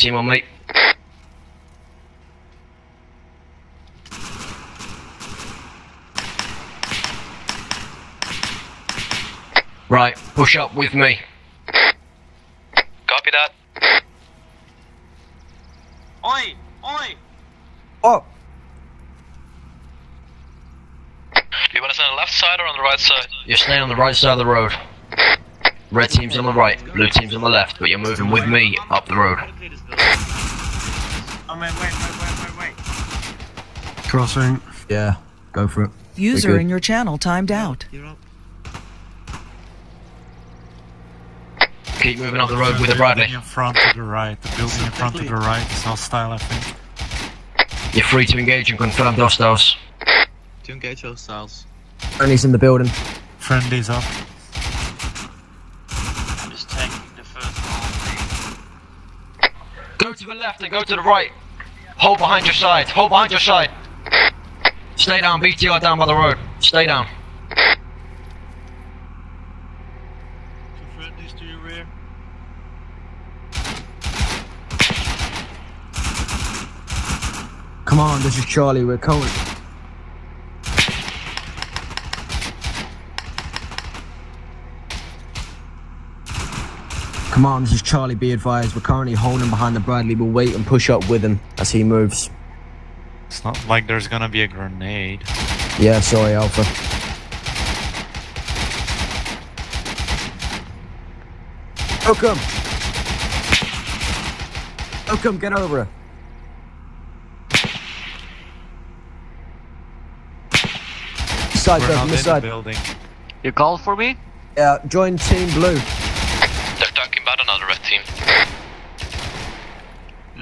Team on me. Right, push up with me. Copy that. Oh, Do you want us on the left side or on the right side? You're staying on the right side of the road. Red team's on the right, blue team's on the left, but you're moving with me up the road. Oh, wait, wait, wait, wait, wait, wait. Crossing. yeah, go for it. User in your channel timed out. Keep moving up the road with the Bradley. Building in front to the right. The building in front to the right is hostile, I think. You're free to engage and confirmed hostiles. To engage hostiles. Friendly's in the building. Friendly's up. I'm just taking the first one. Go to the left and go to the right. Hold behind your side. Hold behind your side. Stay down. BTR down by the road. Stay down. Two friendlies to your rear. Come on, this is Charlie. We're coming. Come on, this is Charlie. Be advised, we're currently holding behind the Bradley. We'll wait and push up with him as he moves. It's not like there's gonna be a grenade. Yeah, sorry, Alpha. Welcome. Welcome, get over it. Side We're there, not this side. building. You called for me? Yeah, join Team Blue. They're talking about another red team.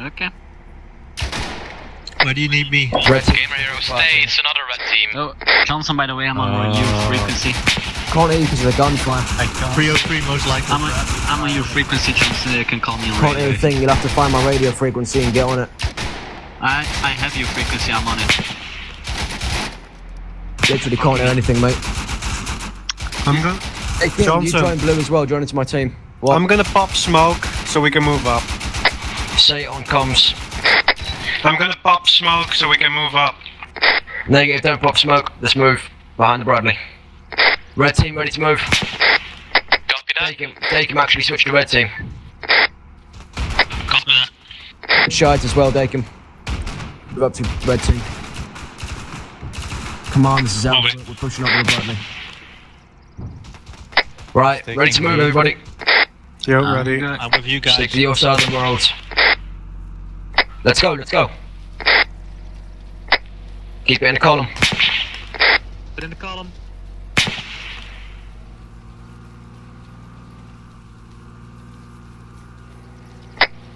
Okay. Where do you need me? Red team. Gamer Hero, stay. It's another red team. Oh, Johnson, by the way, I'm on Uh, your frequency. Can't hear you because of the gunfire. I can't. 303 most likely. I'm on, I'm on your frequency, Johnson. You can call me on Can't hear a thing. You'll have to find my radio frequency and get on it. I, I have your frequency. I'm on it. Literally can't hear anything, mate. I'm gonna, Hey, Kim, you join Blue as well. Join into my team. What? I'm gonna pop smoke so we can move up. Say it on comms. I'm gonna pop smoke so we can move up. Negative, don't pop smoke. Let's move. Behind the Bradley. Red team ready to move. Copy that. Take him. Take him actually switch to red team. Copy that. Shides as well, Dakin. Move up to red team. Come on, this is out. We're pushing up with the Bradley. Right, Taking ready to move lead. everybody. Yo, I'm ready. I'm with you guys. Stick to your side of the world. Let's go, let's go. Keep it in the column. Put in the column.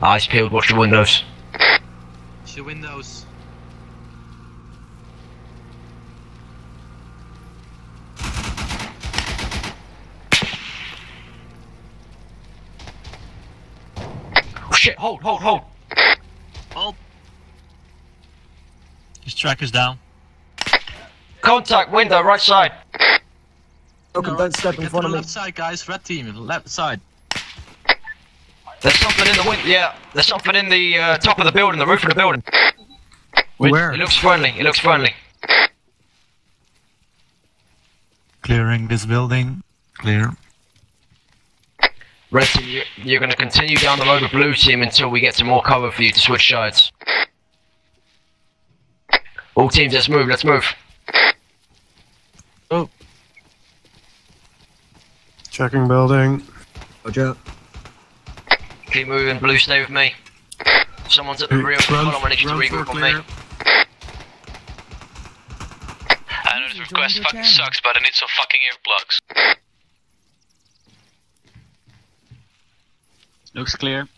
Eyes peeled, watch the windows. Watch the windows. Shit, hold, hold, hold. Oh, His tracker's down. Contact window, right side. Welcome, don't step in front the of me. left side, guys. Red team, left side. There's something in the wind. Yeah, there's something in the uh, top of the building, the roof of the building. Where? It looks friendly. It looks friendly. Clearing this building. Clear. Red team, you, you're going to continue down the road with blue team until we get some more cover for you to switch sides. All teams, let's move. Let's move. Oh. Checking building. Roger. Keep moving. Blue, stay with me. Someone's at the rear of the column. I need you to regroup on me. I know this request fucking sucks, but I need some fucking earplugs. Looks clear.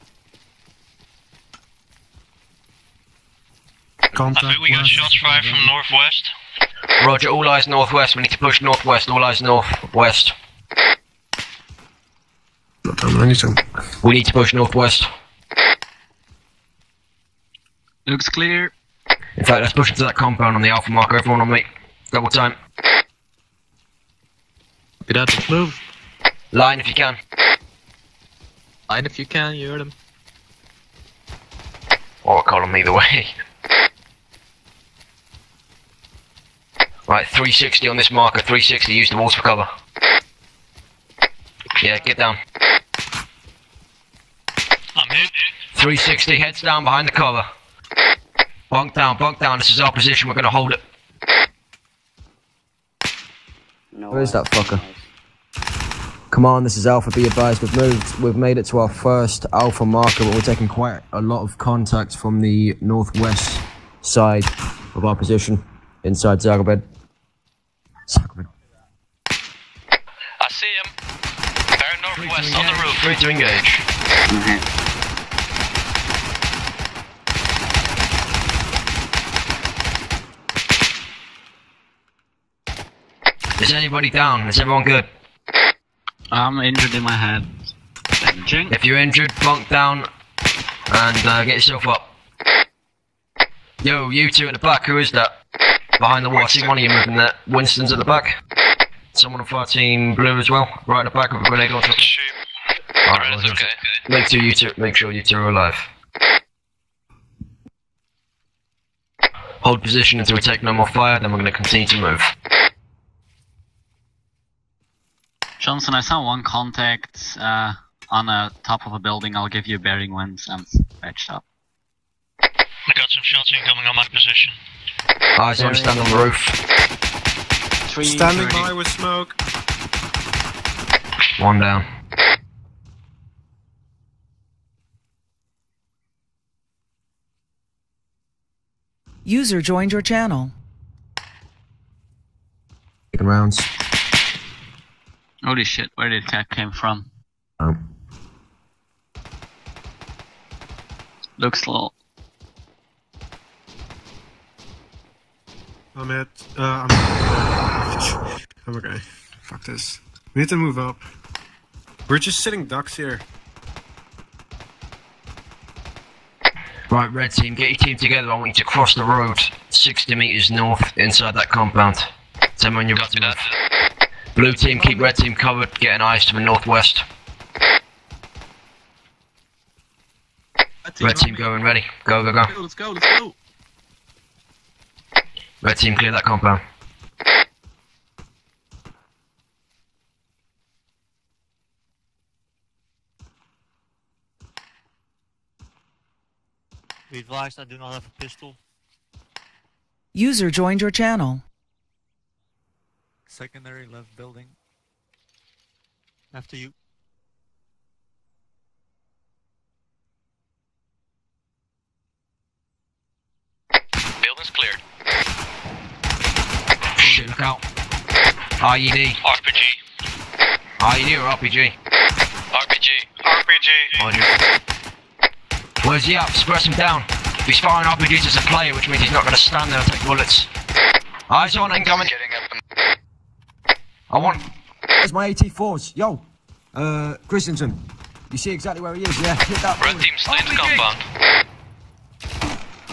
Contact I think we got shots fired from northwest. Roger. All eyes northwest. We need to push northwest. All eyes northwest. Not done anything. We need to push northwest. Looks clear. In fact, let's push into that compound on the alpha marker. Everyone on me. Double time. Get out. the Move. Line if you can. Line if you can. You heard him. Or column either way. Right, 360 on this marker. 360. Use the walls for cover. Yeah, get down. I'm hit. 360. Heads down behind the cover. Bunk down, bunk down. This is our position. We're gonna hold it. No Where is way. that fucker? Come on, this is Alpha. Be advised, we've moved. We've made it to our first Alpha marker, but we're taking quite a lot of contacts from the northwest side of our position inside Zargabad. Zargabad. I see him. Very northwest on the roof. Free to engage. Mhm. Is anybody down? Is everyone good? I'm injured in my head. If you're injured, bunk down and uh, get yourself up. Yo, you two at the back, who is that? Behind the wall, I see one of you moving there. Winston's at the back. Someone on fire team blue as well, right at the back with a grenade on top. Shoot. Alright, well, okay. Make sure you two, make sure you two are alive. Hold position until we take no more fire, then we're going to continue to move. Johnson, I saw one contact uh, on the top of a building. I'll give you a bearing once I'm patched up. I got some shots incoming on my position. Eyes on, stand on the roof. Three Standing thirty. by with smoke. One down. User joined your channel. Taking rounds. Holy shit, where did the attack came from? Um, Looks low. I'm hit. Uh, I'm. I'm okay. Fuck this. We need to move up. We're just sitting ducks here. Right, red team, get your team together. I want you to cross the road 60 meters north inside that compound. Tell me when you're Copy ready to that. move. Blue team, keep red team covered. Get an eyes to the northwest. Red team going ready. Go, go, go. Let's go. Let's go. Red team, clear that compound. Be advised, I do not have a pistol. User joined your channel. Secondary left building. After you. Building's cleared. Shit, look out. IED. RPG. IED or RPG? RPG. RPG. Roger. Where's he up? Press him down. He's firing RPGs as a player, which means he's not going to stand there and take bullets. Eyes on, incoming. Getting up and I want. Where's my AT4s? Yo, uh, Christiansen. You see exactly where he is, yeah? Hit that Red building. team, stay in the compound.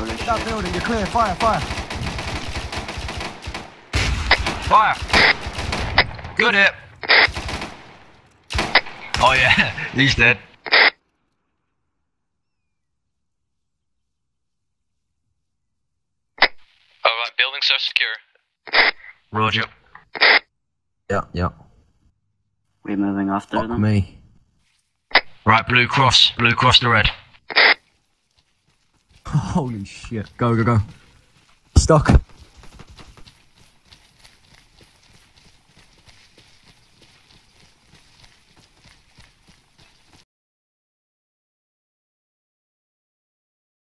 Hit that building, you're clear. Fire, fire. Fire! Good hit. Oh yeah, he's dead. Alright, buildings are secure. Roger. Yeah, yeah. We're moving after Fuck them. me. Right, blue cross. Blue cross to red. Holy shit. Go, go, go. Stuck.